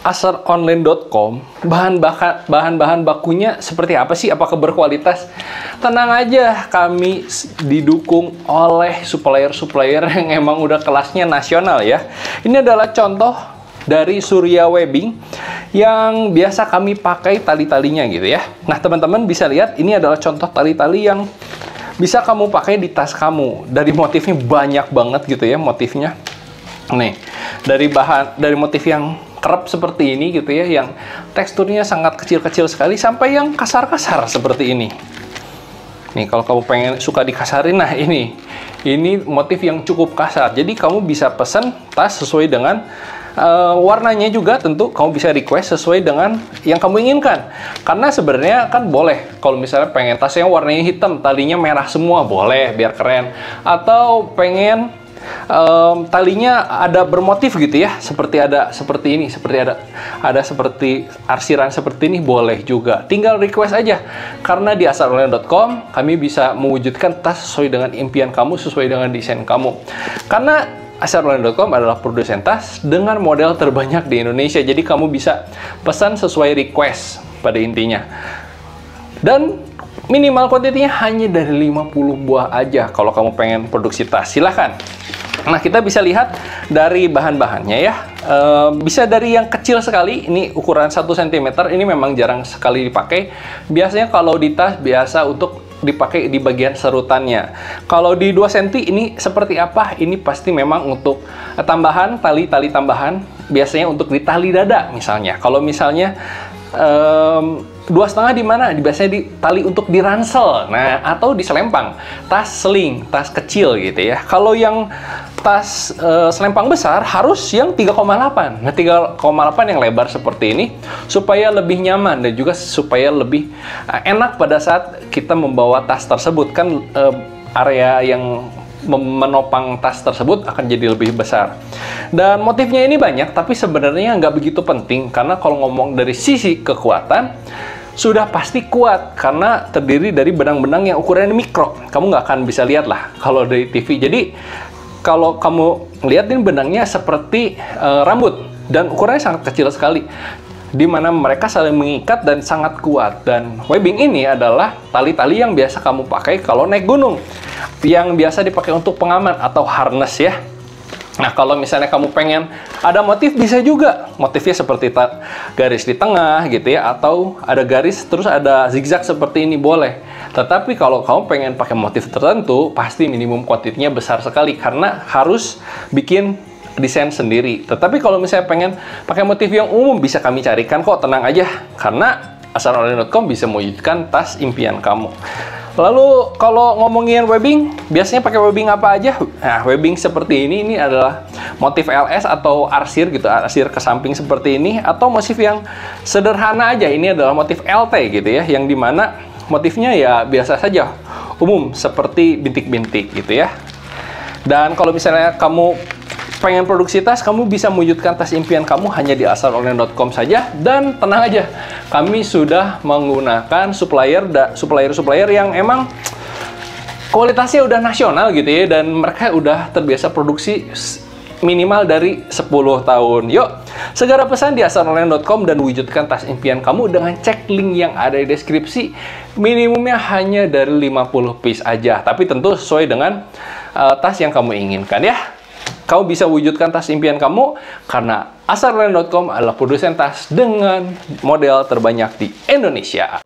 asaronline.com bahan bahan bahan bakunya seperti apa sih? Apakah berkualitas? Tenang aja kami didukung oleh supplier-supplier yang emang udah kelasnya nasional ya. Ini adalah contoh dari Surya Webbing yang biasa kami pakai tali-talinya gitu ya. Nah teman-teman bisa lihat ini adalah contoh tali-tali yang bisa kamu pakai di tas kamu. Dari motifnya banyak banget gitu ya motifnya. Nih dari bahan dari motif yang kerap seperti ini gitu ya yang teksturnya sangat kecil-kecil sekali sampai yang kasar-kasar seperti ini nih kalau kamu pengen suka dikasarin nah ini ini motif yang cukup kasar jadi kamu bisa pesan tas sesuai dengan uh, warnanya juga tentu kamu bisa request sesuai dengan yang kamu inginkan. Karena sebenarnya kan boleh kalau misalnya pengen tas yang warnanya hitam, talinya merah semua boleh biar keren. Atau pengen um, talinya ada bermotif gitu ya seperti ada seperti ini seperti ada ada seperti arsiran seperti ini boleh juga tinggal request aja karena di asalonline.com kami bisa mewujudkan tas sesuai dengan impian kamu sesuai dengan desain kamu karena Asarline.com adalah produsen tas dengan model terbanyak di Indonesia. Jadi kamu bisa pesan sesuai request pada intinya. Dan minimal kuantitinya hanya dari 50 buah aja kalau kamu pengen produksi tas. Silahkan. Nah, kita bisa lihat dari bahan-bahannya ya. E, bisa dari yang kecil sekali, ini ukuran 1 cm, ini memang jarang sekali dipakai. Biasanya kalau di tas biasa untuk dipakai di bagian serutannya. Kalau di 2 cm ini seperti apa? Ini pasti memang untuk tambahan, tali-tali tambahan, biasanya untuk di tali dada misalnya. Kalau misalnya um, dua setengah di mana? Biasanya di tali untuk di ransel, nah atau di selempang, tas sling, tas kecil gitu ya. Kalau yang tas uh, selempang besar harus yang 3,8. Nah 3,8 yang lebar seperti ini supaya lebih nyaman dan juga supaya lebih uh, enak pada saat kita membawa tas tersebut kan uh, area yang menopang tas tersebut akan jadi lebih besar. Dan motifnya ini banyak, tapi sebenarnya nggak begitu penting karena kalau ngomong dari sisi kekuatan, sudah pasti kuat karena terdiri dari benang-benang yang ukurannya mikro. Kamu nggak akan bisa lihat lah kalau dari TV. Jadi kalau kamu lihat ini benangnya seperti uh, rambut dan ukurannya sangat kecil sekali di mana mereka saling mengikat dan sangat kuat. Dan webbing ini adalah tali-tali yang biasa kamu pakai kalau naik gunung, yang biasa dipakai untuk pengaman atau harness ya. Nah, kalau misalnya kamu pengen ada motif bisa juga. Motifnya seperti garis di tengah gitu ya atau ada garis terus ada zigzag seperti ini boleh. Tetapi kalau kamu pengen pakai motif tertentu, pasti minimum kuantitinya besar sekali karena harus bikin desain sendiri. Tetapi kalau misalnya pengen pakai motif yang umum bisa kami carikan kok, tenang aja. Karena asaronline.com bisa mewujudkan tas impian kamu. Lalu kalau ngomongin webbing, biasanya pakai webbing apa aja? Nah, webbing seperti ini ini adalah motif LS atau arsir gitu, arsir ke samping seperti ini atau motif yang sederhana aja. Ini adalah motif LT gitu ya, yang di mana motifnya ya biasa saja, umum seperti bintik-bintik gitu ya. Dan kalau misalnya kamu pengen produksi tas, kamu bisa mewujudkan tas impian kamu hanya di asalonline.com saja dan tenang aja, kami sudah menggunakan supplier supplier supplier yang emang kualitasnya udah nasional gitu ya dan mereka udah terbiasa produksi minimal dari 10 tahun. Yuk, segera pesan di asalonline.com dan wujudkan tas impian kamu dengan cek link yang ada di deskripsi. Minimumnya hanya dari 50 piece aja, tapi tentu sesuai dengan uh, tas yang kamu inginkan ya. Kau bisa wujudkan tas impian kamu karena asarland.com adalah produsen tas dengan model terbanyak di Indonesia.